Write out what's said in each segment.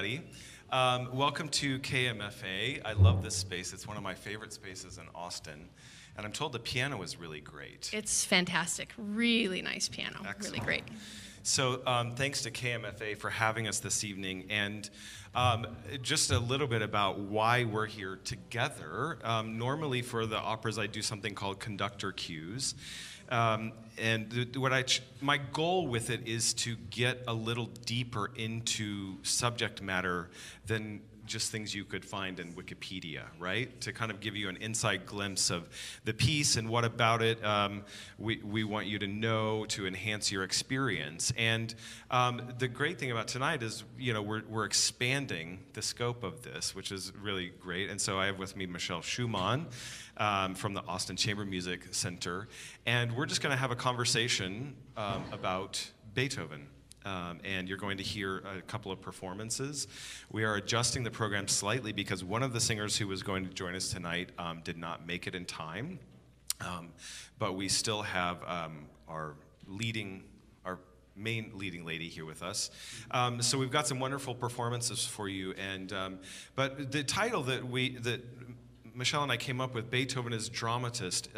Everybody. Um, welcome to KMFA. I love this space. It's one of my favorite spaces in Austin. And I'm told the piano is really great. It's fantastic. Really nice piano. Excellent. Really great. So, um, thanks to KMFA for having us this evening. And um, just a little bit about why we're here together. Um, normally, for the operas, I do something called conductor cues. Um, and th- what I ch- my goal with it is to get a little deeper into subject matter than just things you could find in Wikipedia, right? To kind of give you an inside glimpse of the piece and what about it um, we, we want you to know to enhance your experience. And um, the great thing about tonight is, you know, we're, we're expanding the scope of this, which is really great. And so I have with me Michelle Schumann um, from the Austin Chamber Music Center. And we're just going to have a conversation um, about Beethoven. Um, and you're going to hear a couple of performances. We are adjusting the program slightly because one of the singers who was going to join us tonight um, did not make it in time. Um, but we still have um, our leading, our main leading lady here with us. Um, so we've got some wonderful performances for you. And um, but the title that we that Michelle and I came up with, Beethoven as dramatist.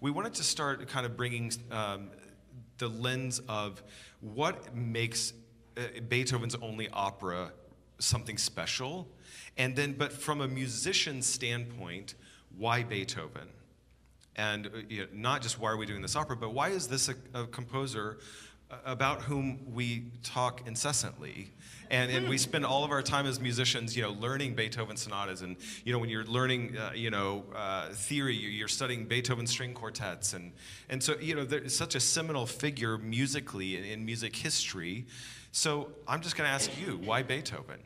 we wanted to start kind of bringing the lens of what makes uh, Beethoven's only opera something special, and then, but from a musician standpoint, why Beethoven? And uh, you know, not just why are we doing this opera, but why is this a, a composer about whom we talk incessantly? And, and we spend all of our time as musicians, you know, learning Beethoven sonatas. And, you know, when you're learning, uh, you know, uh, theory, you're studying Beethoven string quartets. And, and so, you know, there's such a seminal figure musically in, in music history. So I'm just going to ask you, why Beethoven?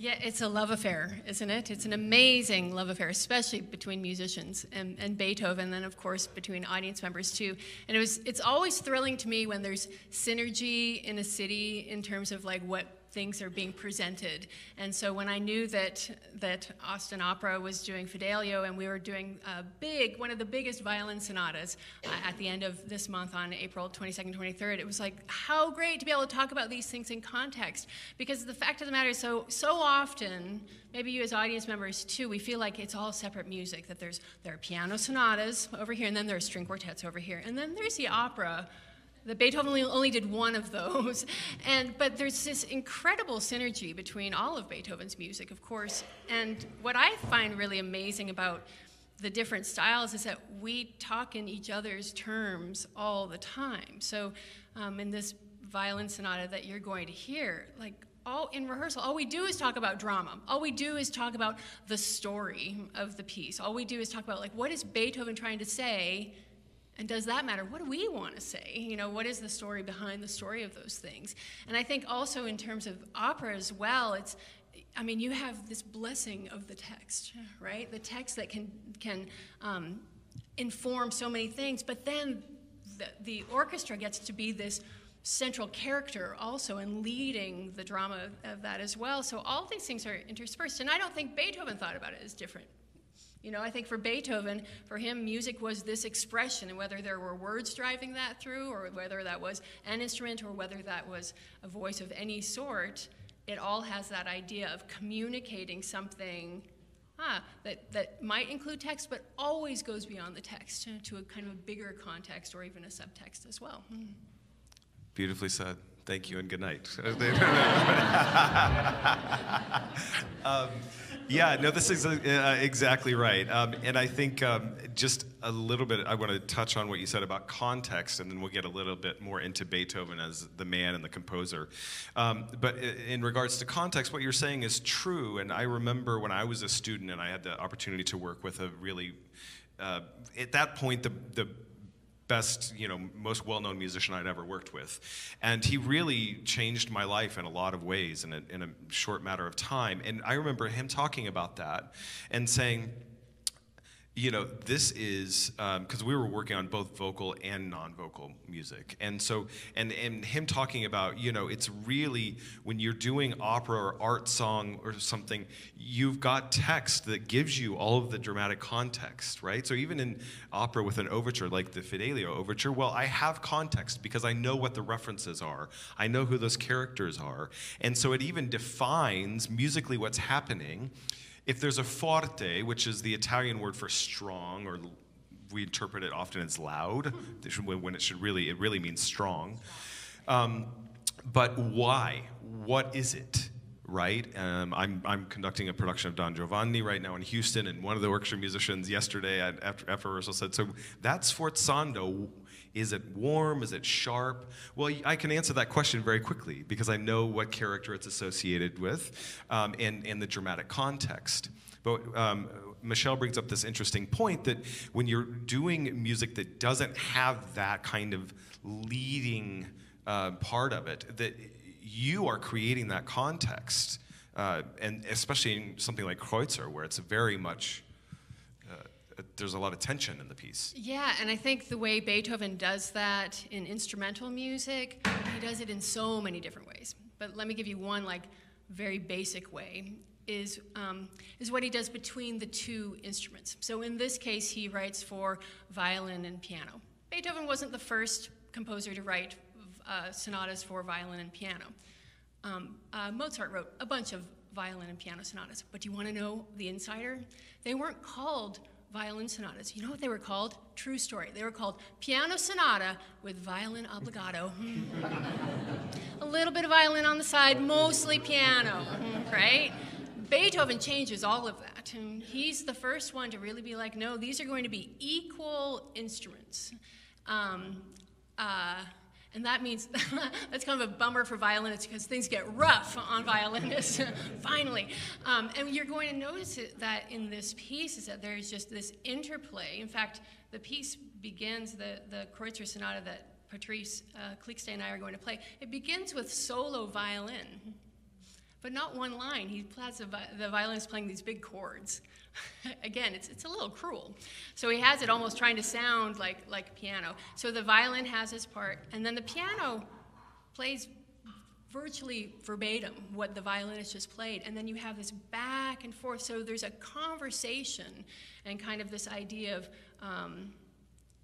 Yeah, it's a love affair, isn't it? It's an amazing love affair, especially between musicians and, and, Beethoven, and of course between audience members too. And it was it's always thrilling to me when there's synergy in a city in terms of like what things are being presented. And so when I knew that that Austin Opera was doing Fidelio and we were doing a big, one of the biggest violin sonatas uh, at the end of this month on April 22nd, 23rd, it was like how great to be able to talk about these things in context. Because the fact of the matter is, so so often, maybe you as audience members too, we feel like it's all separate music. That there's there are piano sonatas over here, and then there are string quartets over here, and then there's the opera the Beethoven only did one of those. And, but there's this incredible synergy between all of Beethoven's music, of course. And what I find really amazing about the different styles is that we talk in each other's terms all the time. So um, in this violin sonata that you're going to hear, like all in rehearsal, all we do is talk about drama. All we do is talk about the story of the piece. All we do is talk about like what is Beethoven trying to say and does that matter? What do we want to say? You know, what is the story behind the story of those things? And I think also in terms of opera as well, it's I mean, you have this blessing of the text, right? The text that can can um, inform so many things, but then the, the orchestra gets to be this central character also and leading the drama of that as well. So all these things are interspersed, and I don't think Beethoven thought about it as different you know, I think for Beethoven, for him, music was this expression, and whether there were words driving that through, or whether that was an instrument, or whether that was a voice of any sort, it all has that idea of communicating something ah, that, that might include text, but always goes beyond the text to a kind of a bigger context or even a subtext as well. Mm. Beautifully said. Thank you and good night. um, yeah, no, this is uh, exactly right. Um, and I think um, just a little bit, I want to touch on what you said about context, and then we'll get a little bit more into Beethoven as the man and the composer. Um, but in regards to context, what you're saying is true. And I remember when I was a student and I had the opportunity to work with a really, uh, at that point, the, the best, you know, most well-known musician I'd ever worked with. And he really changed my life in a lot of ways in a, in a short matter of time. And I remember him talking about that and saying, you know, this is um, because we were working on both vocal and non-vocal music, and so and and him talking about, you know, it's really when you're doing opera or art song or something, you've got text that gives you all of the dramatic context, right? So even in opera with an overture like the Fidelio overture, well, I have context because I know what the references are, I know who those characters are, and so it even defines musically what's happening if there's a forte, which is the Italian word for strong, or we interpret it often as loud, when it should really, it really means strong. Um, but why? What is it? Right? Um, I'm, I'm conducting a production of Don Giovanni right now in Houston, and one of the orchestra musicians yesterday at, after, after rehearsal said, So that's Sforzando. Is it warm? Is it sharp? Well, I can answer that question very quickly because I know what character it's associated with um, and, and the dramatic context. But um, Michelle brings up this interesting point that when you're doing music that doesn't have that kind of leading uh, part of it, that you are creating that context. Uh, and especially in something like Kreutzer, where it's very much there's a lot of tension in the piece. Yeah, and I think the way Beethoven does that in instrumental music, he does it in so many different ways. But let me give you one like very basic way is um, is what he does between the two instruments. So in this case, he writes for violin and piano. Beethoven wasn't the first composer to write uh, sonatas for violin and piano. Um, uh, Mozart wrote a bunch of violin and piano sonatas. But do you want to know the insider? They weren't called violin sonatas. You know what they were called? True story. They were called piano sonata with violin obbligato. a little bit of violin on the side, mostly piano, right? Beethoven changes all of that. And he's the first one to really be like, no, these are going to be equal instruments. Um, uh, and that means that's kind of a bummer for violinists because things get rough on violinists, finally. Um, and you're going to notice that in this piece is that there's just this interplay. In fact, the piece begins, the, the Kreutzer Sonata that Patrice uh, Calixte and I are going to play, it begins with solo violin, but not one line. He plays the, the violinist playing these big chords. Again, it's, it's a little cruel. So he has it almost trying to sound like, like piano. So the violin has his part, and then the piano plays virtually verbatim what the violinist just played. And then you have this back and forth. So there's a conversation and kind of this idea of, um,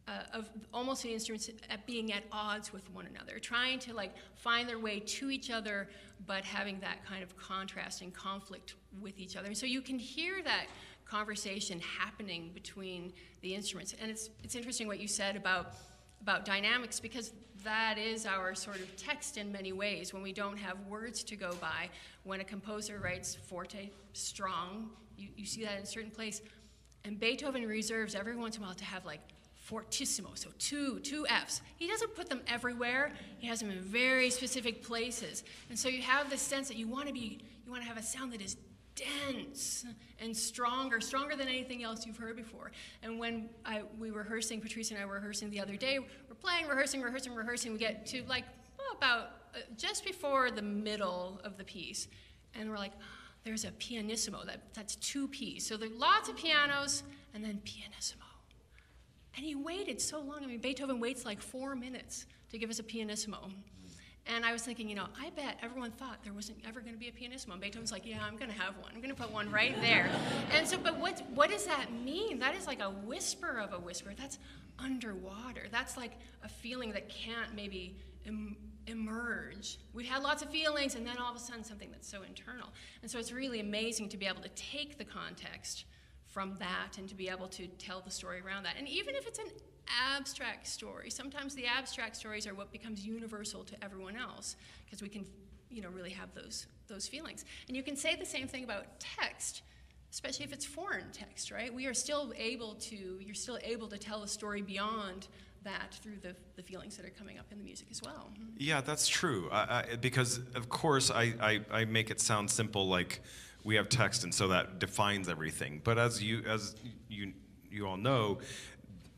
uh, of almost the instruments at being at odds with one another, trying to like find their way to each other, but having that kind of contrast and conflict with each other. And so you can hear that conversation happening between the instruments. And it's, it's interesting what you said about, about dynamics because that is our sort of text in many ways when we don't have words to go by. When a composer writes forte, strong, you, you see that in a certain place. And Beethoven reserves every once in a while to have like fortissimo, so two, two Fs. He doesn't put them everywhere. He has them in very specific places. And so you have this sense that you want to be, you want to have a sound that is dense and stronger, stronger than anything else you've heard before. And when I, we were rehearsing, Patrice and I were rehearsing the other day, we're playing, rehearsing, rehearsing, rehearsing. We get to like oh, about uh, just before the middle of the piece, and we're like, there's a pianissimo. That, that's two P's. So there are lots of pianos, and then pianissimo. And he waited so long. I mean, Beethoven waits like four minutes to give us a pianissimo. And I was thinking, you know, I bet everyone thought there wasn't ever going to be a pianissimo. And Beethoven's like, yeah, I'm going to have one. I'm going to put one right there. and so, but what, what does that mean? That is like a whisper of a whisper. That's underwater. That's like a feeling that can't maybe em- emerge. We've had lots of feelings, and then all of a sudden something that's so internal. And so it's really amazing to be able to take the context from that and to be able to tell the story around that. And even if it's an abstract story. Sometimes the abstract stories are what becomes universal to everyone else because we can, you know, really have those those feelings. And you can say the same thing about text, especially if it's foreign text, right? We are still able to you're still able to tell a story beyond that through the, the feelings that are coming up in the music as well. Mm-hmm. Yeah, that's true. I, I, because of course I, I, I make it sound simple like we have text and so that defines everything. But as you as you you all know,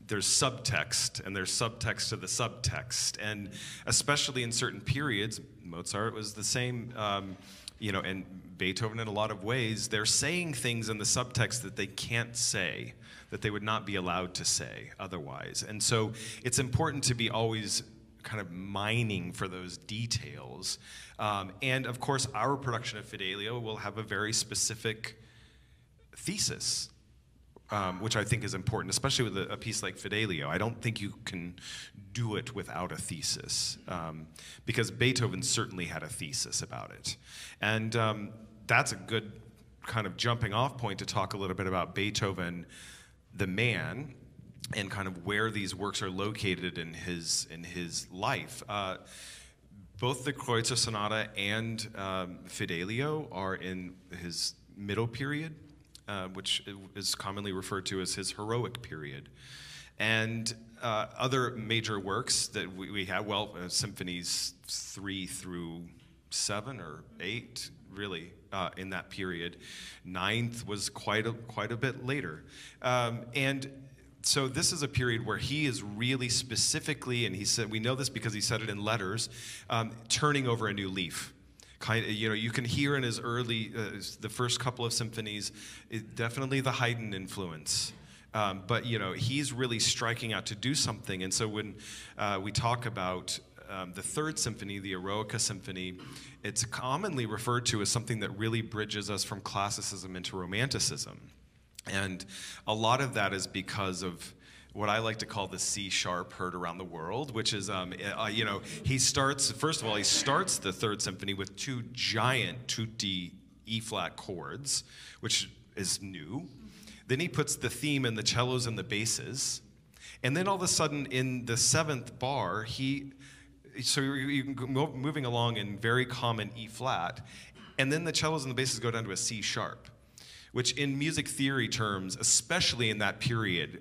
there's subtext and there's subtext to the subtext and especially in certain periods mozart was the same um, you know, and Beethoven in a lot of ways, they're saying things in the subtext that they can't say, that they would not be allowed to say otherwise. And so it's important to be always kind of mining for those details. Um, and of course, our production of Fidelio will have a very specific thesis um, which I think is important, especially with a, a, piece like Fidelio. I don't think you can do it without a thesis, um, because Beethoven certainly had a thesis about it. And um, that's a good kind of jumping off point to talk a little bit about Beethoven, the man, and kind of where these works are located in his, in his life. Uh, both the Kreutzer Sonata and um, Fidelio are in his middle period uh, which is commonly referred to as his heroic period. And uh, other major works that we, we have, well, uh, symphonies three through seven or eight, really, uh, in that period. Ninth was quite a, quite a bit later. Um, and so this is a period where he is really specifically, and he said, we know this because he said it in letters, um, turning over a new leaf kind of, you know, you can hear in his early, uh, the first couple of symphonies, it, definitely the Haydn influence. Um, but you know, he's really striking out to do something. And so when uh, we talk about um, the third symphony, the Eroica Symphony, it's commonly referred to as something that really bridges us from classicism into romanticism. And a lot of that is because of what I like to call the C sharp heard around the world, which is, um, uh, you know, he starts, first of all, he starts the third symphony with two giant tutti E flat chords, which is new. Then he puts the theme and the cellos and the basses. And then all of a sudden, in the seventh bar, he, so you're moving along in very common E flat, and then the cellos and the basses go down to a C sharp, which in music theory terms, especially in that period,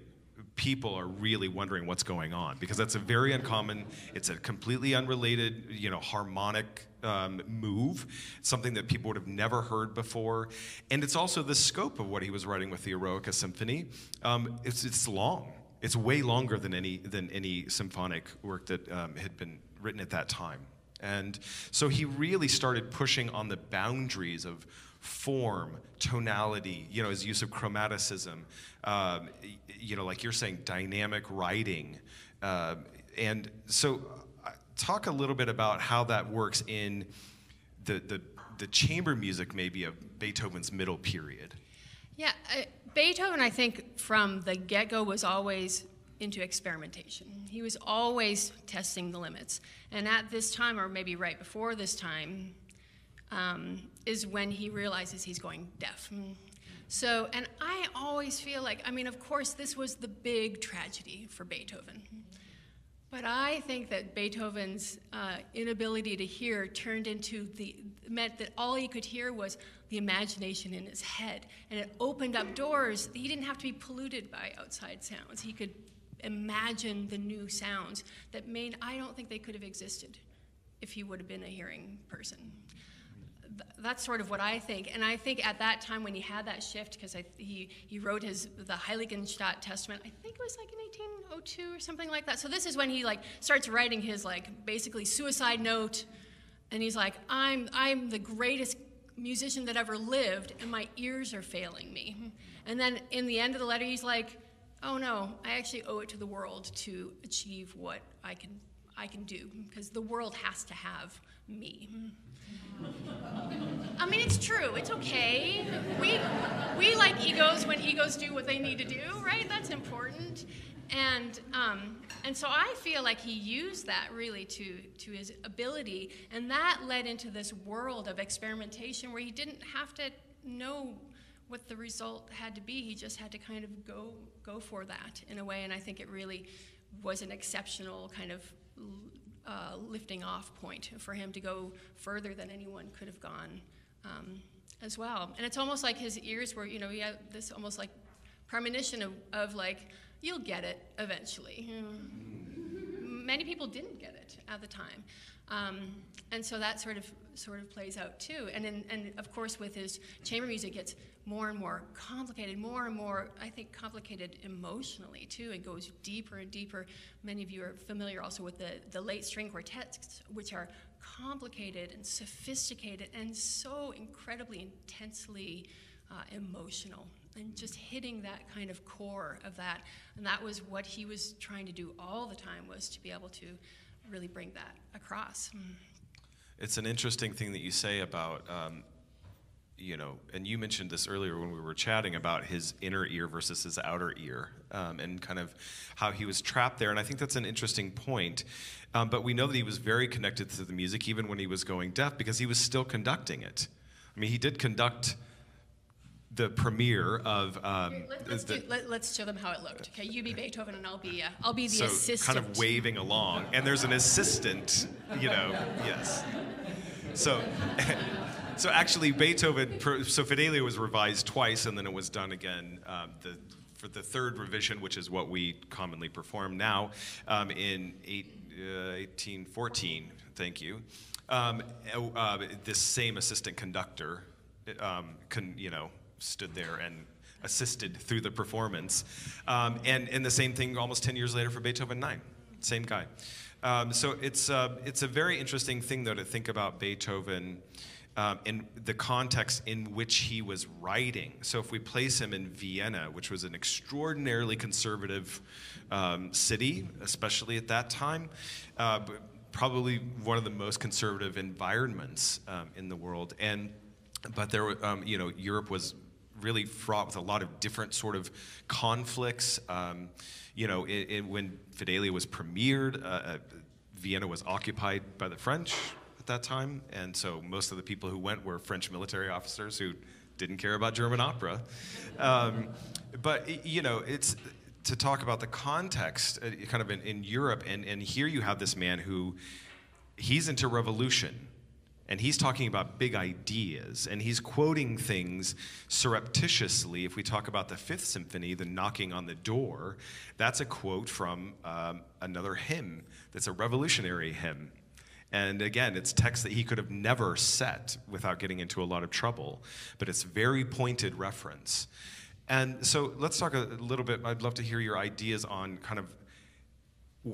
people are really wondering what's going on because that's a very uncommon it's a completely unrelated you know harmonic um, move something that people would have never heard before. And it's also the scope of what he was writing with the eroica symphony. Um, it's, it's long. It's way longer than any than any symphonic work that um, had been written at that time. And so he really started pushing on the boundaries of form, tonality, you know, his use of chromaticism, um, you know, like you're saying, dynamic writing. Uh, and so, uh, talk a little bit about how that works in the, the, the chamber music, maybe, of Beethoven's middle period. Yeah, uh, Beethoven, I think, from the get go was always into experimentation. He was always testing the limits. And at this time, or maybe right before this time, um, is when he realizes he's going deaf. So, and I always feel like, I mean, of course, this was the big tragedy for Beethoven. But I think that Beethoven's uh, inability to hear turned into the, meant that all he could hear was the imagination in his head. And it opened up doors. He didn't have to be polluted by outside sounds. He could imagine the new sounds that made, I don't think they could have existed if he would have been a hearing person that's sort of what I think. And I think at that time when he had that shift, because he, he wrote his the Heiligenstadt Testament, I think it was like in 1802 or something like that. So this is when he like starts writing his like basically suicide note, and he's like, I'm I'm the greatest musician that ever lived, and my ears are failing me. And then in the end of the letter, he's like, Oh no, I actually owe it to the world to achieve what I can I can do, because the world has to have me. I mean, it's true. It's okay. We, we like egos when egos do what they need to do, right? That's important. And, um, and so I feel like he used that really to, to his ability, and that led into this world of experimentation where he didn't have to know what the result had to be. He just had to kind of go, go for that in a way, and I think it really was an exceptional kind of uh, lifting off point for him to go further than anyone could have gone um, as well. And it's almost like his ears were, you know, he had this almost like premonition of, of like, you'll get it eventually. Many people didn't get it at the time. Um, and so that sort of sort of plays out too. And in, and of course, with his chamber music, it's more and more complicated, more and more, I think, complicated emotionally too. It goes deeper and deeper. Many of you are familiar also with the, the late string quartets, which are complicated and sophisticated and so incredibly intensely uh, emotional and just hitting that kind of core of that and that was what he was trying to do all the time was to be able to really bring that across it's an interesting thing that you say about um, you know, and you mentioned this earlier when we were chatting about his inner ear versus his outer ear, um, and kind of how he was trapped there. And I think that's an interesting point. Um, but we know that he was very connected to the music even when he was going deaf because he was still conducting it. I mean, he did conduct the premiere of. Um, let's, the, do, let, us show them how it looked. Okay, you be Beethoven and I'll be uh, I'll be the so assistant. kind of waving along, and there's an assistant. You know, yes. So. So actually, Beethoven, so Fidelio was revised twice, and then it was done again um, the, for the third revision, which is what we commonly perform now, um, in eight, uh, 1814. Thank you. Um, uh, this same assistant conductor, um, con, you know, stood there and assisted through the performance, um, and and the same thing almost 10 years later for Beethoven 9. Same guy. Um, so it's uh, it's a very interesting thing though to think about Beethoven um, in the context in which he was writing. So if we place him in Vienna, which was an extraordinarily conservative um, city, especially at that time, uh, probably one of the most conservative environments um, in the world, and but there, um, you know, Europe was really fraught with a lot of different sort of conflicts. Um, you know, it, it, when Fidelio was premiered, uh, uh Vienna was occupied by the French at that time, and so most of the people who went were French military officers who didn't care about German opera. Um, but you know, it's to talk about the context, uh, kind of in, in Europe, and, and here you have this man who he's into revolution and he's talking about big ideas and he's quoting things surreptitiously if we talk about the fifth symphony the knocking on the door that's a quote from um, another hymn that's a revolutionary hymn and again, it's text that he could have never set without getting into a lot of trouble, but it's very pointed reference. And so let's talk a little bit. I'd love to hear your ideas on kind of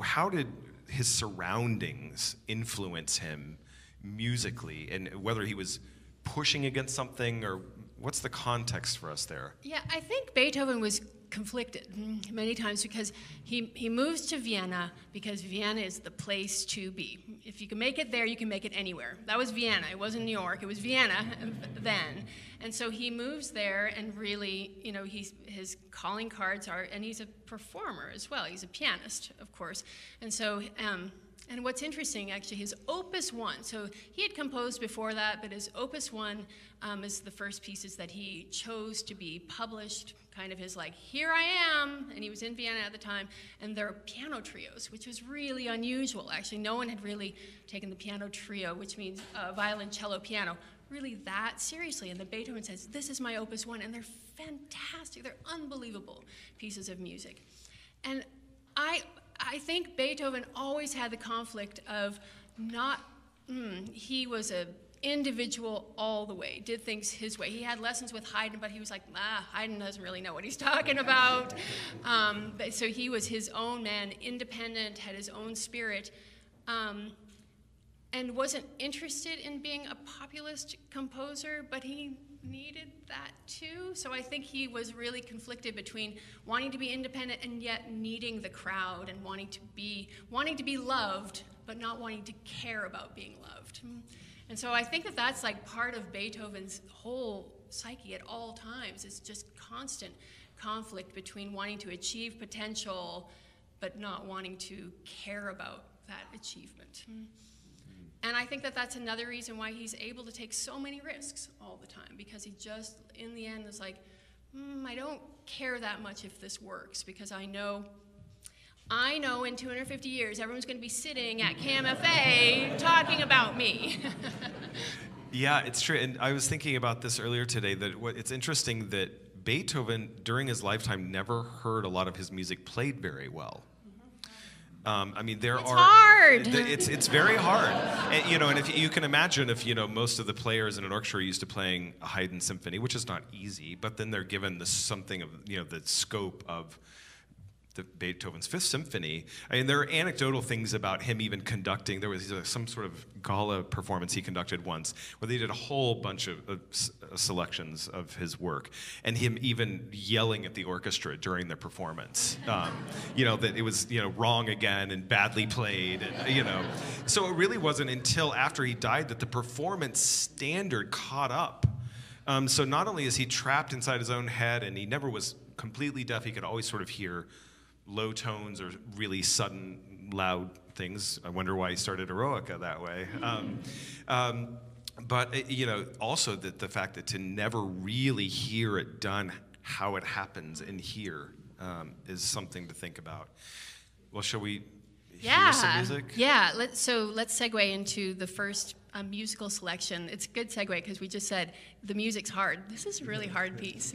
how did his surroundings influence him musically, and whether he was pushing against something or what's the context for us there? Yeah, I think Beethoven was conflicted many times because he, he moves to Vienna because Vienna is the place to be. If you can make it there, you can make it anywhere. That was Vienna. It wasn't New York. It was Vienna then. And so he moves there and really, you know, he's, his calling cards are, and he's a performer as well. He's a pianist, of course. And so, um, and what's interesting, actually, his Opus 1, so he had composed before that, but his Opus 1 um, is the first pieces that he chose to be published, kind of his like, here I am, and he was in Vienna at the time, and they're piano trios, which was really unusual. Actually, no one had really taken the piano trio, which means uh, violin, cello, piano, really that seriously. And the Beethoven says, this is my Opus 1, and they're fantastic. They're unbelievable pieces of music. And I, I think Beethoven always had the conflict of not, mm, he was a individual all the way, did things his way. He had lessons with Haydn, but he was like, ah, Haydn doesn't really know what he's talking about. Um, so he was his own man, independent, had his own spirit, um, and wasn't interested in being a populist composer, but he needed that too. So I think he was really conflicted between wanting to be independent and yet needing the crowd and wanting to be wanting to be loved, but not wanting to care about being loved. And so I think that that's like part of Beethoven's whole psyche at all times. It's just constant conflict between wanting to achieve potential but not wanting to care about that achievement. And I think that that's another reason why he's able to take so many risks all the time because he just, in the end, is like, mm, I don't care that much if this works because I know I know in 250 years everyone's going to be sitting at KMFA talking about me. yeah, it's true. And I was thinking about this earlier today that what, it's interesting that Beethoven, during his lifetime, never heard a lot of his music played very well. Um, I mean, there It's are hard. th- It's it's very hard, and, you know. And if you can imagine, if you know most of the players in an orchestra are used to playing a Haydn symphony, which is not easy, but then they're given the something of you know the scope of the Beethoven's Fifth Symphony. I mean, there are anecdotal things about him even conducting. There was uh, some sort of gala performance he conducted once where they did a whole bunch of, of uh, selections of his work, and him even yelling at the orchestra during the performance. Um, you know that it was you know wrong again and badly played, and you know. So it really wasn't until after he died that the performance standard caught up. Um, so not only is he trapped inside his own head, and he never was completely deaf, he could always sort of hear low tones or really sudden loud things. I wonder why he started Eroica that way. Um, um, but uh, you know, also that the fact that to never really hear it done how it happens in here um, is something to think about. Well, shall we Yeah. hear some music? Yeah. Let, so let's segue into the first um, musical selection. It's a good segue because we just said the music's hard. This is a really hard piece.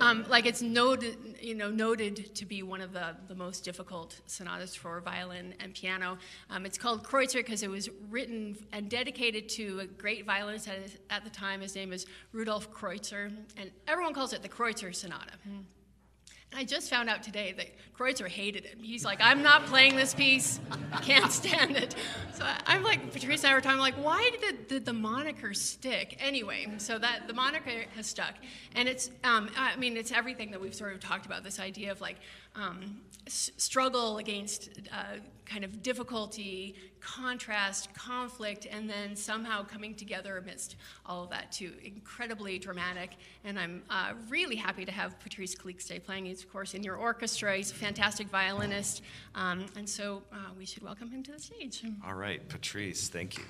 Um, like it's noted, you know, noted to be one of the, the most difficult sonatas for violin and piano. Um, it's called Kreutzer because it was written and dedicated to a great violinist at, at the time. His name is Rudolf Kreutzer, and everyone calls it the Kreutzer Sonata. I just found out today that Kreutzer hated it. He's like, I'm not playing this piece. I can't stand it. So I- I'm like, Patrice and I were talking, like, why did the, the moniker stick? Anyway, so that the moniker has stuck. And it's, um, I mean, it's everything that we've sort of talked about this idea of like um, struggle against uh, kind of difficulty, contrast, conflict, and then somehow coming together amidst all of that too. Incredibly dramatic, and I'm uh, really happy to have Patrice Calixte playing. He's of course in your orchestra. He's a fantastic violinist, um, and so uh, we should welcome him to the stage. All right, Patrice, thank you.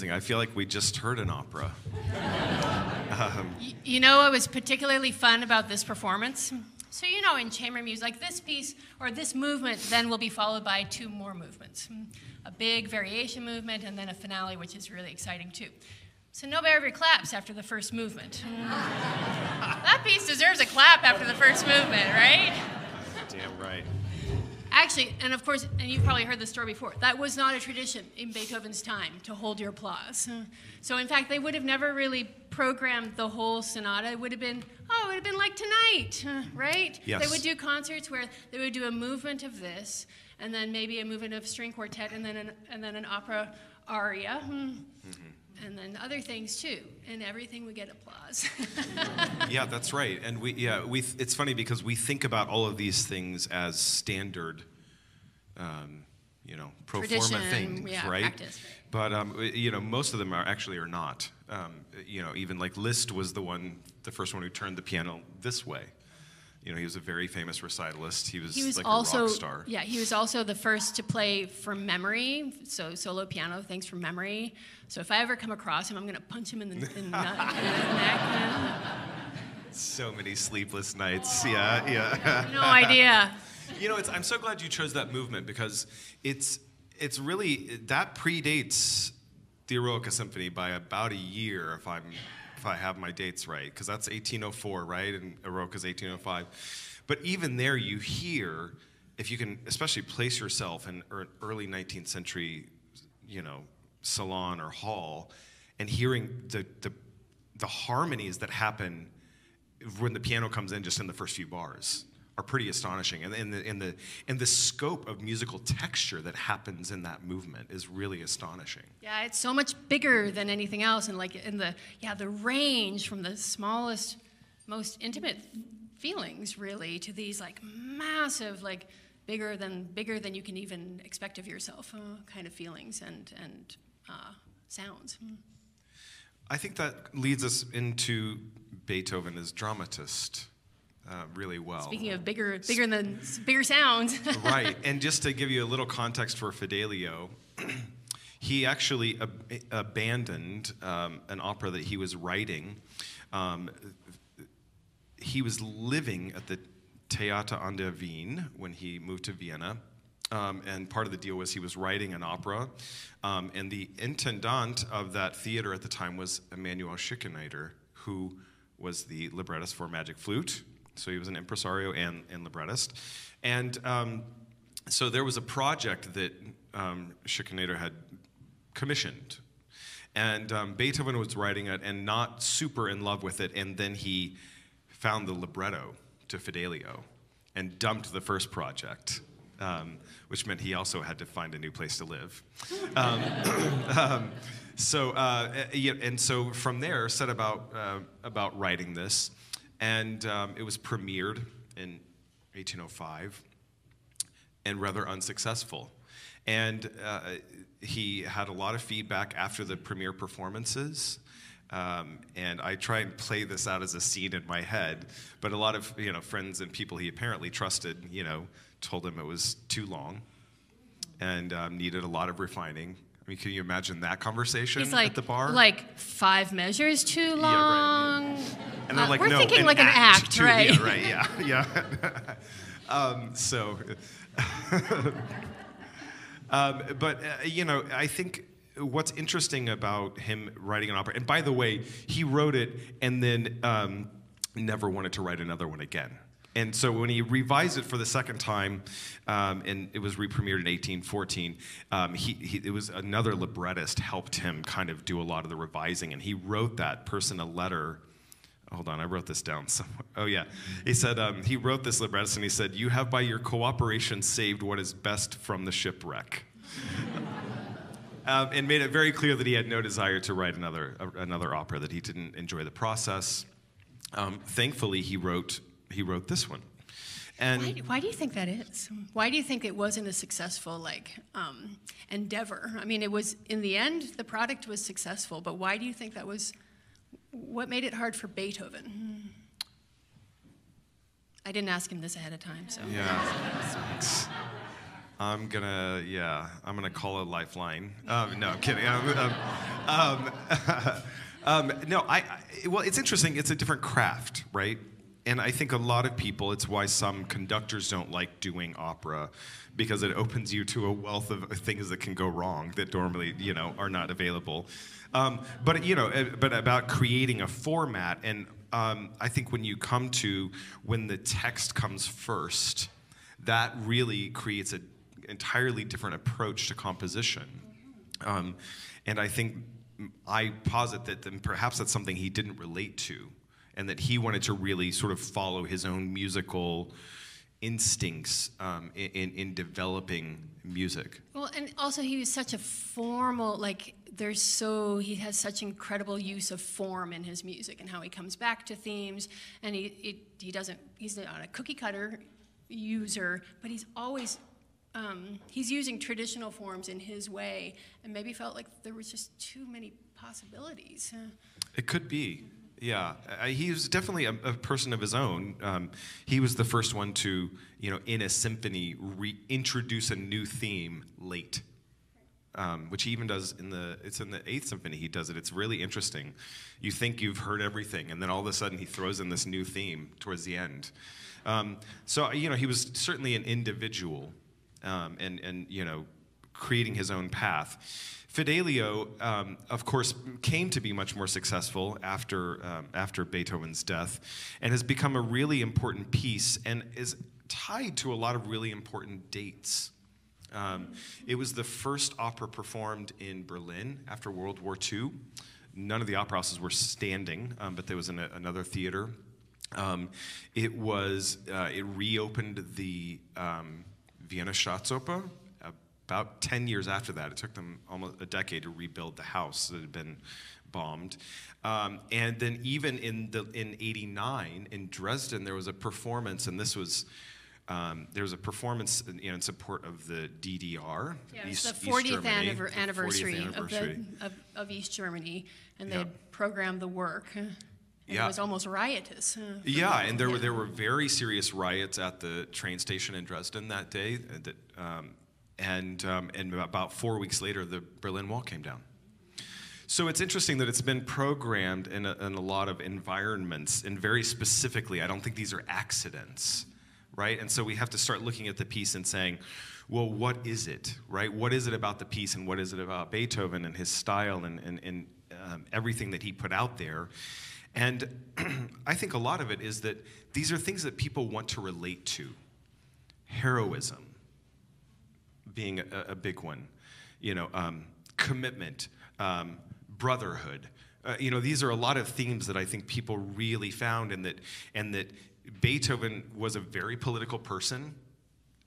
Amazing. I feel like we just heard an opera. Um, y- You know what was particularly fun about this performance? So, you know, in chamber music, like this piece or this movement then will be followed by two more movements hmm, a big variation movement and then a finale, which is really exciting too. So, nobody ever claps after the first movement. that piece deserves a clap after the first movement, right? Damn right. Actually, and of course, and you've probably heard the story before, that was not a tradition in Beethoven's time to hold your applause. So, in fact, they would have never really programmed the whole sonata. It would have been, oh, it would have been like tonight, right? Yes. They would do concerts where they would do a movement of this, and then maybe a movement of string quartet, and then an, and then an opera aria. hmm, And then other things too, and everything would get applause. Yeah, that's right. And we, yeah, we. It's funny because we think about all of these things as standard, um, you know, pro forma Tradition, things, yeah, right? practice, right. But um, you know, most of them are actually are not. Um, you know, even like Liszt was the one, the first one who turned the piano this way. You know, he was a very famous recitalist. He was, He was like also a rock star. yeah. He was also the first to play from memory, so solo piano things from memory. So if I ever come across him, I'm gonna punch him in the, in the, in the neck. So many sleepless nights. Yeah, yeah. No idea. You know, it's, I'm so glad you chose that movement because it's it's really that predates the Eroica Symphony by about a year, if I'm if I have my dates right, because that's 1804, right, and Eroica's 1805. But even there, you hear, if you can, especially place yourself in ear- early 19th century, you know, salon or hall, and hearing the the the harmonies that happen when the piano comes in just in the first few bars are pretty astonishing and, and, the, and, the, and the scope of musical texture that happens in that movement is really astonishing Yeah, it's so much bigger than anything else, and like in the yeah the range from the smallest, most intimate feelings really to these like massive like bigger than bigger than you can even expect of yourself uh, kind of feelings and and uh, sounds. Mm. i think that leads us into beethoven as dramatist uh, really well Speaking of bigger bigger than bigger sounds. right. And just to give you a little context for Fidelio, he actually ab- abandoned um, an opera that he was writing. Um, he was living at the Theater an der Wien when he moved to Vienna. Um, and part of the deal was he was writing an opera. Um, and the intendant of that theater at the time was Emanuel Schikaneder, who was the librettist for Magic Flute. So he was an impresario and, and librettist. And um, so there was a project that um, Schikaneder had commissioned. And um, Beethoven was writing it and not super in love with it. And then he found the libretto to Fidelio and dumped the first project, um, which meant he also had to find a new place to live. Um, um, so, uh, and so from there, set about, uh, about writing this. And um, it was premiered in 1805 and rather unsuccessful. And uh, he had a lot of feedback after the premiere performances. Um, and I try and play this out as a scene in my head, but a lot of you know friends and people he apparently trusted, you know, told him it was too long and um, needed a lot of refining. Mean, can you imagine that conversation like at the bar? like five measures too Yeah, right, long. and they're Uh, like, we're no, thinking an like an act, too." right? Yeah, right. Yeah, yeah. um, so, um, but uh, you know, I think what's interesting about him writing an opera, and by the way, he wrote it and then um, never wanted to write another one again. And so when he revised it for the second time, um, and it was re-premiered in 1814, um, he, he, it was another librettist helped him kind of do a lot of the revising, and he wrote that person a letter hold on, I wrote this down somewhere. Oh, yeah. He said, um, he wrote this librettist and he said, You have by your cooperation saved what is best from the shipwreck. um, and made it very clear that he had no desire to write another, uh, another opera, that he didn't enjoy the process. Um, thankfully, he wrote, he wrote this one. And Why, why do you think that is? Why do you think it wasn't a successful like um, endeavor? I mean, it was in the end the product was successful, but why do you think that was? What made it hard for Beethoven? I didn't ask him this ahead of time, so Yeah. I'm gonna, yeah, I'm gonna call a lifeline. Um, no, I'm kidding. Um, um, um, no, I, I, well, it's interesting. It's a different craft, right? And I think a lot of people, it's why some conductors don't like doing opera, because it opens you to a wealth of things that can go wrong that normally, you know, are not available. Um, but you know, eh, but about creating a format, and um, I think when you come to when the text comes first, that really creates an entirely different approach to composition. Um, and I think I posit that then perhaps that's something he didn't relate to, and that he wanted to really sort of follow his own musical instincts um, in, in developing music. Well, and also he was such a formal, like, there's so, he has such incredible use of form in his music and how he comes back to themes. And he, it, he doesn't, he's not a cookie cutter user, but he's always, um, he's using traditional forms in his way and maybe felt like there was just too many possibilities. It could be. Yeah, he was definitely a, a, person of his own. Um, he was the first one to, you know, in a symphony, reintroduce a new theme late, um, which he even does in the. It's in the Eighth Symphony. He does it. It's really interesting. You think you've heard everything, and then all of a sudden he throws in this new theme towards the end. Um, so you know, he was certainly an individual, um, and and you know, creating his own path. Fidelio, um, of course, came to be much more successful after, um, after Beethoven's death and has become a really important piece and is tied to a lot of really important dates. Um, it was the first opera performed in Berlin after World War II. None of the opera houses were standing, um, but there was an, another theater. Um, it was, uh, it reopened the um, Vienna Staatsoper, about 10 years after that, it took them almost a decade to rebuild the house that had been bombed. Um, and then even in, the, in 89, in Dresden, there was a performance, and this was, um, there was a performance in, you know, in support of the DDR, yeah, East, the 40th, anniver- anniversary, 40th anniversary, Of, the, of, of, East Germany, and they programmed the work. Yeah. It was almost riotous. yeah, and there yeah. were there were very serious riots at the train station in Dresden that day uh, that um, and, um, and about four weeks later, the Berlin Wall came down. So it's interesting that it's been programmed in a, in a lot of environments, and very specifically, I don't think these are accidents, right? And so we have to start looking at the piece and saying, well, what is it, right? What is it about the piece, and what is it about Beethoven and his style and, and, and um, everything that he put out there? And I think a lot of it is that these are things that people want to relate to heroism, being a, a big one. You know, um, commitment, um, brotherhood. Uh, you know, these are a lot of themes that I think people really found, and that and that Beethoven was a very political person.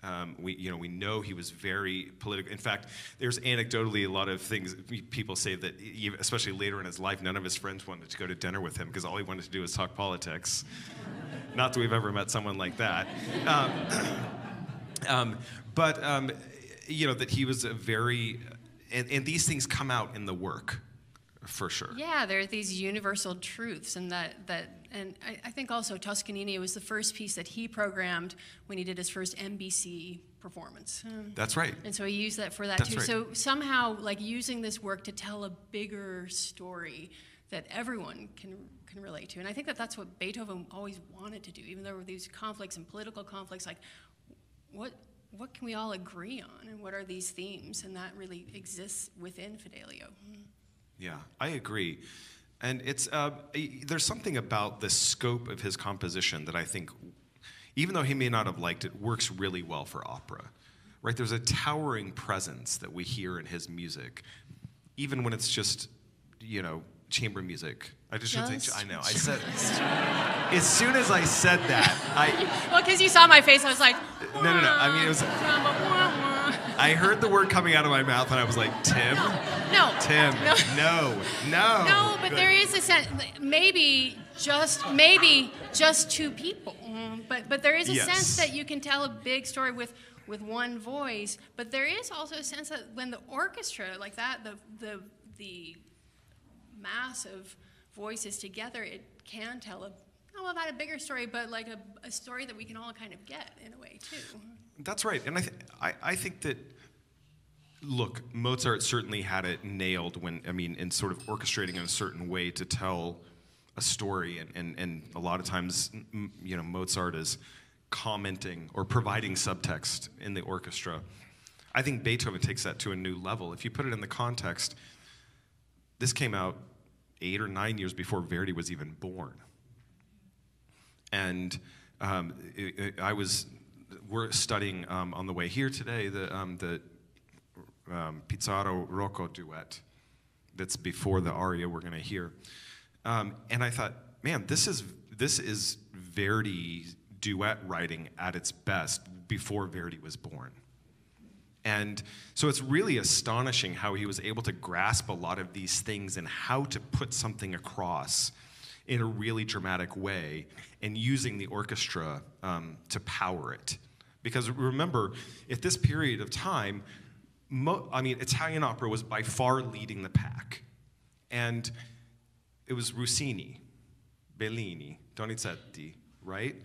Um, we, you know, we know he was very political. In fact, there's anecdotally a lot of things people say that, especially later in his life, none of his friends wanted to go to dinner with him because all he wanted to do was talk politics. Not that we've ever met someone like that. Um, um, but um, you know, that he was a very, and, and these things come out in the work for sure. Yeah, there are these universal truths, and that that, and I, I, think also Toscanini was the first piece that he programmed when he did his first NBC performance. That's right. And so he used that for that That's too. Right. So somehow, like using this work to tell a bigger story that everyone can can relate to, and I think that that's what Beethoven always wanted to do, even though there were these conflicts and political conflicts, like what what can we all agree on and what are these themes? And that really exists within Fidelio. Yeah, I agree. And it's, uh, there's something about the scope of his composition that I think, even though he may not have liked it, works really well for opera. Right? There's a towering presence that we hear in his music, even when it's just, you know, chamber music. I just, just should say, I know. I said, as soon as I said that, I. Well, because you saw my face, I was like. No, no, no. I mean, it was. I heard the word coming out of my mouth, and I was like, Tim. No. Tim. No. No. No. No, but Good. there is a sense. Maybe just maybe just two people, but but there is a yes. sense that you can tell a big story with with one voice. But there is also a sense that when the orchestra like that, the the the mass of voices together, it can tell a not about a bigger story, but like a, a story that we can all kind of get in a way too. That's right, and I, th- I, I think that. Look, Mozart certainly had it nailed when I mean, in sort of orchestrating in a certain way to tell a story, and and, and a lot of times, you know, Mozart is commenting or providing subtext in the orchestra. I think Beethoven takes that to a new level. If you put it in the context, this came out eight or nine years before Verdi was even born. And um, it, it, I was, we're studying um, on the way here today the, um, the um, Pizarro Rocco duet that's before the aria we're going to hear. Um, and I thought, man, this is, this is Verdi duet writing at its best before Verdi was born. And so it's really astonishing how he was able to grasp a lot of these things and how to put something across in a really dramatic way and using the orchestra um, to power it. Because remember, at this period of time, mo- I mean, Italian opera was by far leading the pack. And it was Rossini, Bellini, Donizetti, right?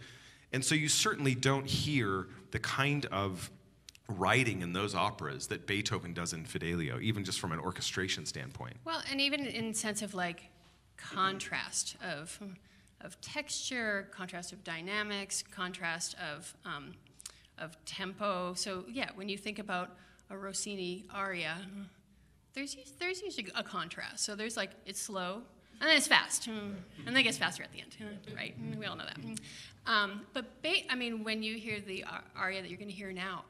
And so you certainly don't hear the kind of writing in those operas that Beethoven does in Fidelio, even just from an orchestration standpoint. Well, and even in sense of like contrast of of texture, contrast of dynamics, contrast of um, of tempo. So yeah, when you think about a Rossini aria, there's there's usually a contrast. So there's like it's slow and then it's fast, and then it gets faster at the end, right? We all know that. Um, but ba- I mean, when you hear the aria that you're going to hear now,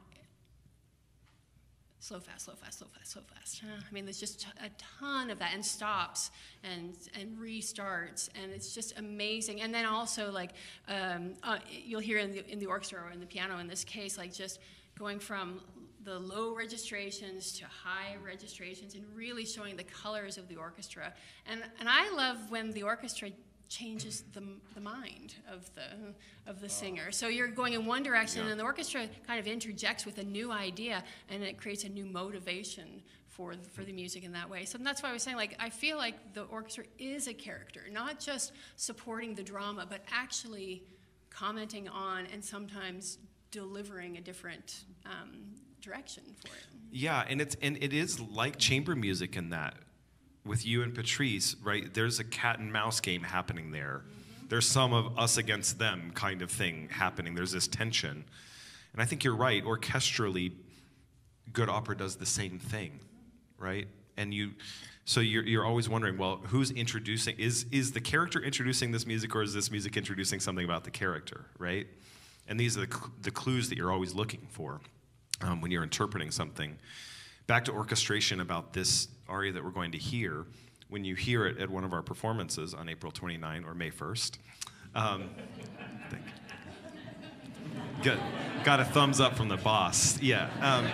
slow, fast, slow, fast, slow, fast, slow, fast. I mean, there's just a ton of that, and stops and and restarts, and it's just amazing. And then also like um, uh, you'll hear in the in the orchestra or in the piano in this case, like just going from the low registrations to high registrations and really showing the colors of the orchestra. And and I love when the orchestra changes the, the mind of the, of the singer. So you're going in one direction, yeah. and the orchestra kind of interjects with a new idea, and it creates a new motivation for the, for the music in that way. So that's why I was saying, like, I feel like the orchestra is a character, not just supporting the drama, but actually commenting on and sometimes delivering a different um, direction for it. Yeah, and it's and it is like chamber music in that with you and Patrice, right? There's a cat and mouse game happening there. There's some of us against them kind of thing happening. There's this tension. And I think you're right. Orchestrally, good opera does the same thing, right? And you, so you're, you're always wondering, well, who's introducing? Is, is the character introducing this music or is this music introducing something about the character, right? And these are the, cl- the clues that you're always looking for um, when you're interpreting something. Back to orchestration about this aria that we're going to hear when you hear it at one of our performances on April 29 or May 1st. Um, got, got a thumbs up from the boss. Yeah. Um,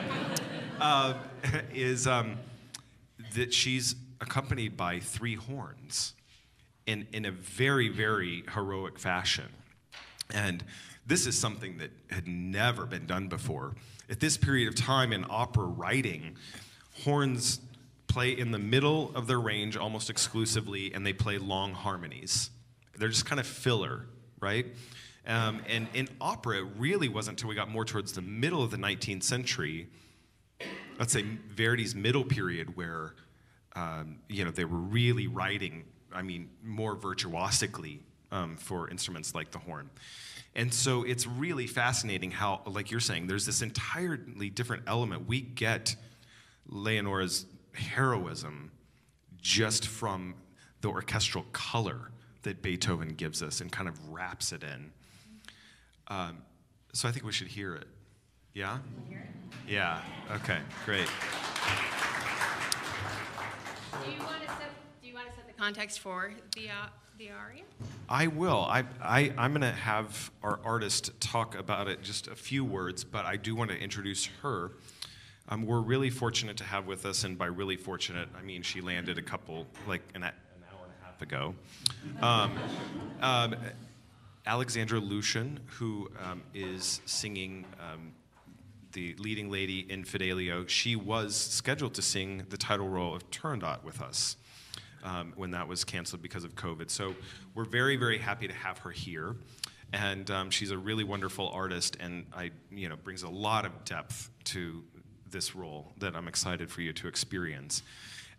uh, is um, that she's accompanied by three horns in, in a very, very heroic fashion. And this is something that had never been done before. At this period of time in opera writing, horns play in the middle of their range almost exclusively, and they play long harmonies. They're just kind of filler, right? Um, and in opera, it really wasn't until we got more towards the middle of the 19th century, let's say Verdi's middle period, where um, you know they were really writing, I mean, more virtuosically um, for instruments like the horn. And so it's really fascinating how, like you're saying, there's this entirely different element. We get Leonora's heroism just from the orchestral color that Beethoven gives us and kind of wraps it in. Um, so I think we should hear it. Yeah? Yeah, okay, great. Do you want to set, do you want to set the context for the, uh, the aria? I will. I, I, I'm going to have our artist talk about it just a few words, but I do want to introduce her. Um, we're really fortunate to have with us, and by really fortunate, I mean she landed a couple, like an, an hour and a half ago. Um, um, Alexandra Loutsion, who um, is singing um, the leading lady in Fidelio, she was scheduled to sing the title role of Turandot with us. Um, when that was canceled because of COVID. So we're very, very happy to have her here. and um, she's a really wonderful artist, and I, you know, brings a lot of depth to this role that I'm excited for you to experience.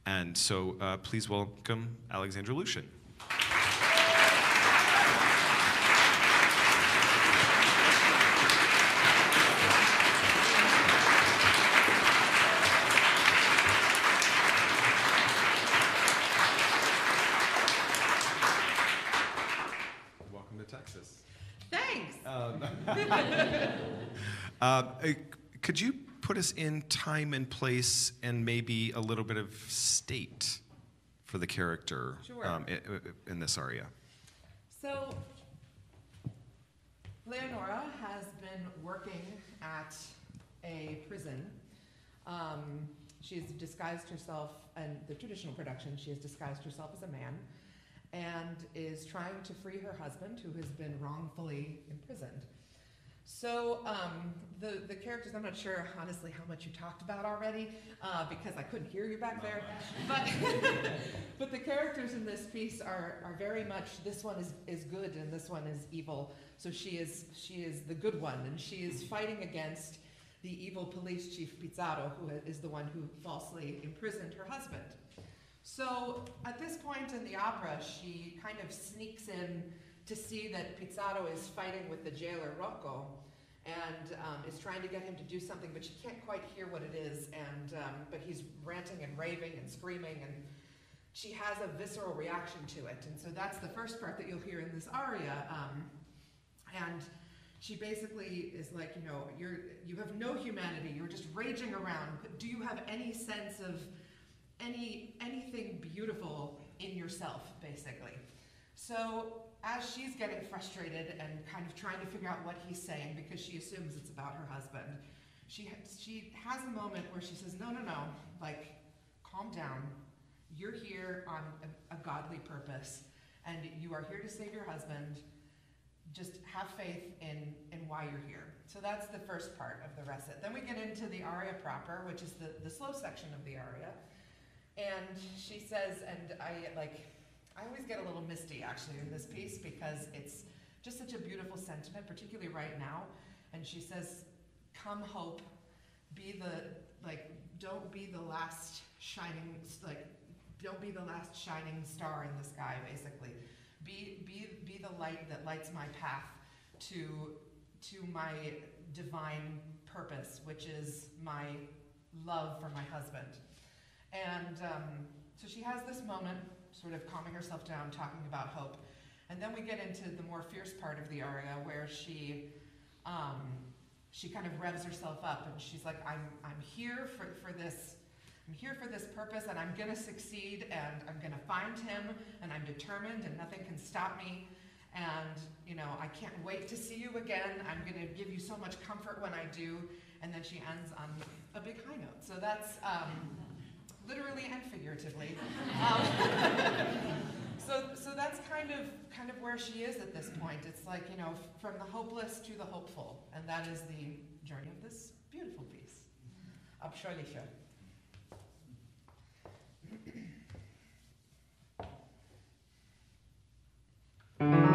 And so, uh, please welcome Alexandra Loutsion. Welcome to Texas. Thanks. Um, uh, could in time and place and maybe a little bit of state for the character Sure. um, i- in this aria? So, Leonora has been working at a prison. Um, she's disguised herself, and the traditional production, she has disguised herself as a man and is trying to free her husband, who has been wrongfully imprisoned. So, um, the, the characters, I'm not sure, honestly, how much you talked about already, uh, because I couldn't hear you back there. But, but the characters in this piece are, are very much, this one is, is good and this one is evil. So she is, she is the good one, and she is fighting against the evil police chief Pizarro, who is the one who falsely imprisoned her husband. So at this point in the opera, she kind of sneaks in to see that Pizarro is fighting with the jailer Rocco and um, is trying to get him to do something, but she can't quite hear what it is. And um, but he's ranting and raving and screaming, and she has a visceral reaction to it. And so that's the first part that you'll hear in this aria. Um, and she basically is like, you know, you're you have no humanity. You're just raging around. Do you have any sense of any anything beautiful in yourself, basically? So as she's getting frustrated and kind of trying to figure out what he's saying because she assumes it's about her husband, she she has a moment where she says, "No, no, no, like, calm down. You're here on a, a godly purpose, and you are here to save your husband. Just have faith in in why you're here." So that's the first part of the recit. Then we get into the aria proper, which is the the slow section of the aria, and she says, and I like. I always get a little misty actually in this piece because it's just such a beautiful sentiment, particularly right now. And she says, "Come, hope, be the like, don't be the last shining like, don't be the last shining star in the sky. Basically, be be be the light that lights my path to to my divine purpose, which is my love for my husband." And um, so she has this moment sort of calming herself down, talking about hope. And then we get into the more fierce part of the aria where she um, she kind of revs herself up and she's like, I'm, I'm here for, for this. I'm here for this purpose and I'm going to succeed and I'm going to find him and I'm determined and nothing can stop me. And, you know, I can't wait to see you again. I'm going to give you so much comfort when I do. And then she ends on a big high note. So that's um, literally and figuratively. Um, so, so that's kind of kind of where she is at this point. It's like you know, f- from the hopeless to the hopeful, and that is the journey of this beautiful piece. Abscheuliche. Abscheuliche,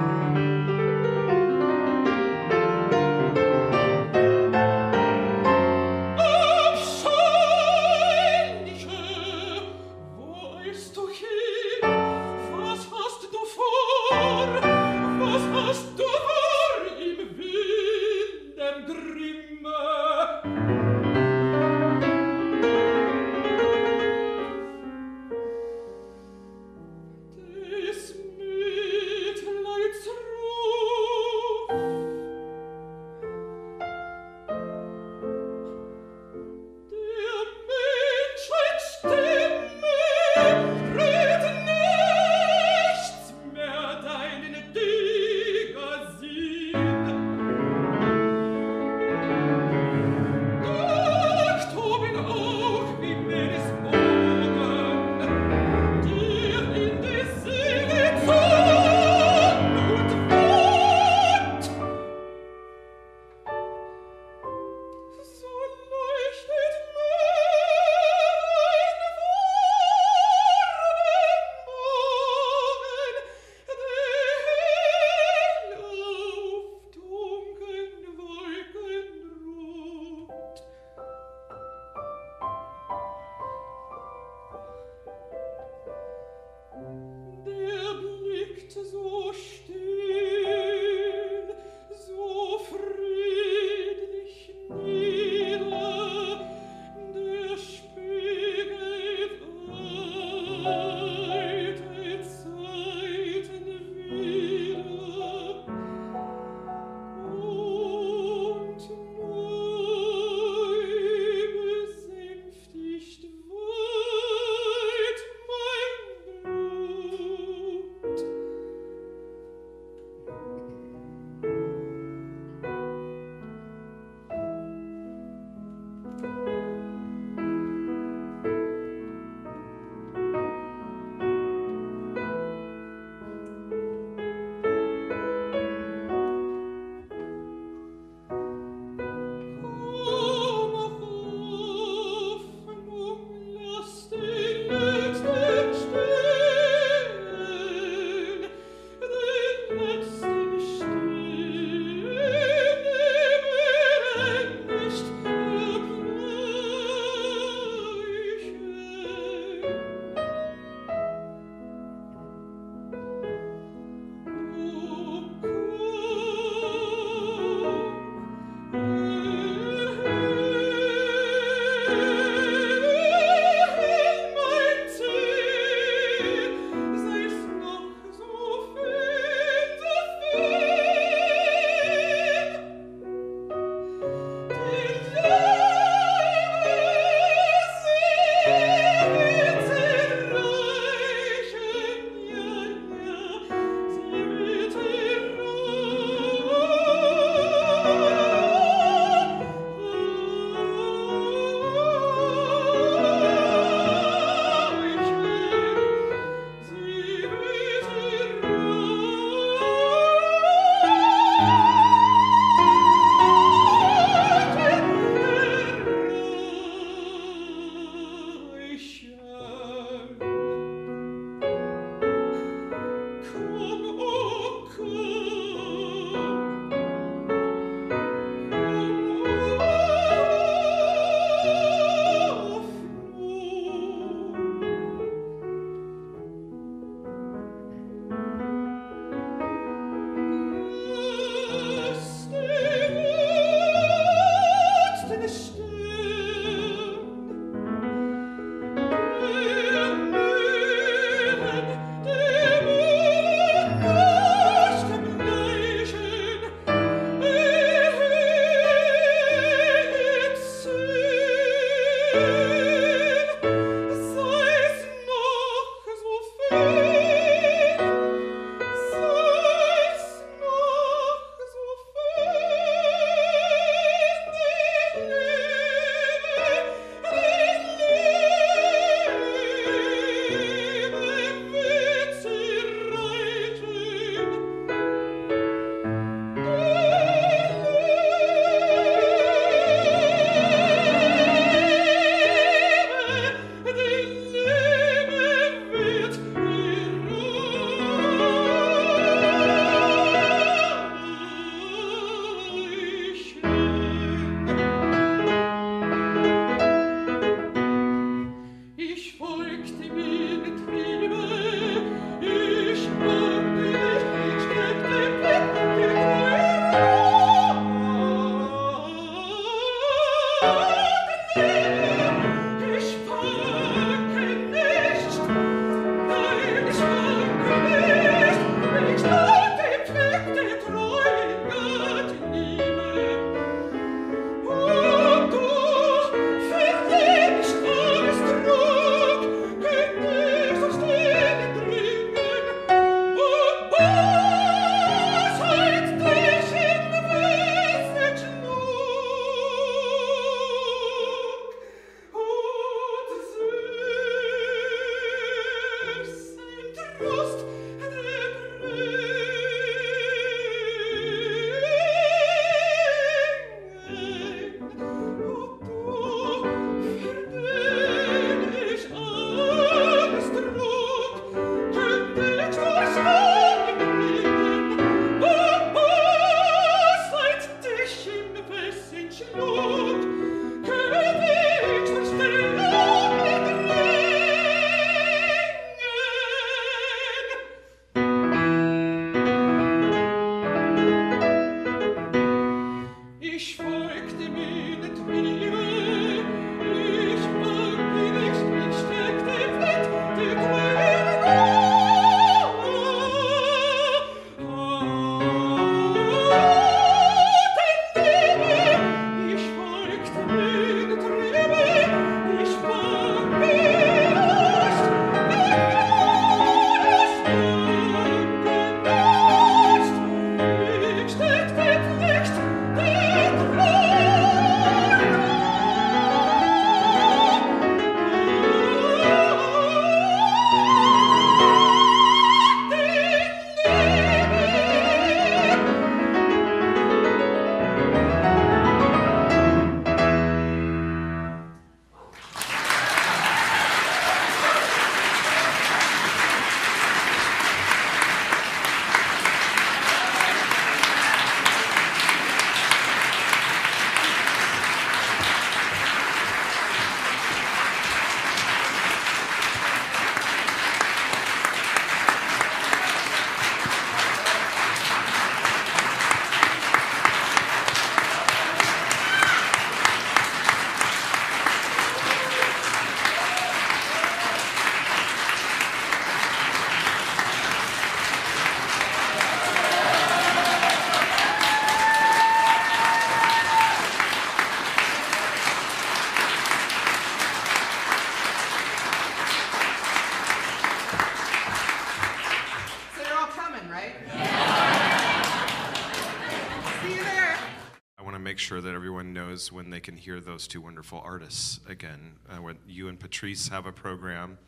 sure that everyone knows when they can hear those two wonderful artists again. Uh, when you and Patrice have a program.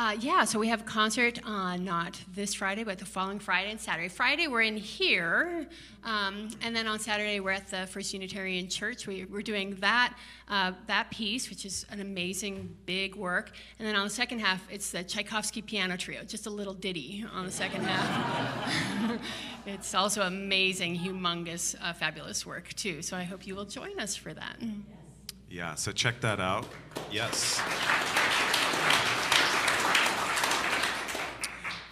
Uh, yeah, so we have a concert on not this Friday, but the following Friday and Saturday. Friday, we're in here, um, and then on Saturday, we're at the First Unitarian Church. We, we're doing that, uh, that piece, which is an amazing big work. And then on the second half, it's the Tchaikovsky Piano Trio, just a little ditty on the second half. it's also amazing, humongous, uh, fabulous work, too. So I hope you will join us for that. Yeah, so check that out. Yes.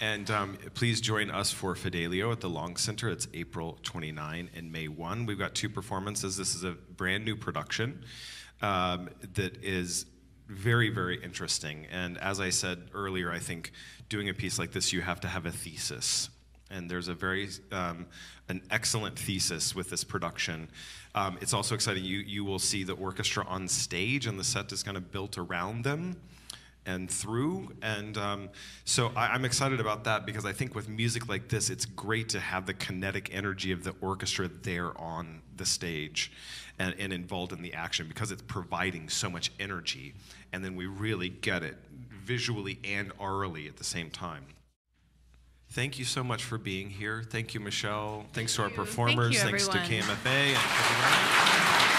And um, please join us for Fidelio at the Long Center. It's April 29 and May 1. We've got two performances. This is a brand new production um, that is very, very interesting. And as I said earlier, I think doing a piece like this, you have to have a thesis. And there's a very um, an excellent thesis with this production. Um, it's also exciting. You you will see the orchestra on stage, and the set is kind of built around them and through. And um, so I, am excited about that because I think with music like this, it's great to have the kinetic energy of the orchestra there on the stage and, and involved in the action because it's providing so much energy. And then we really get it visually and aurally at the same time. Thank you so much for being here. Thank you, Michelle. Thanks to our performers. Thank you, Thanks to. KMFA and everyone.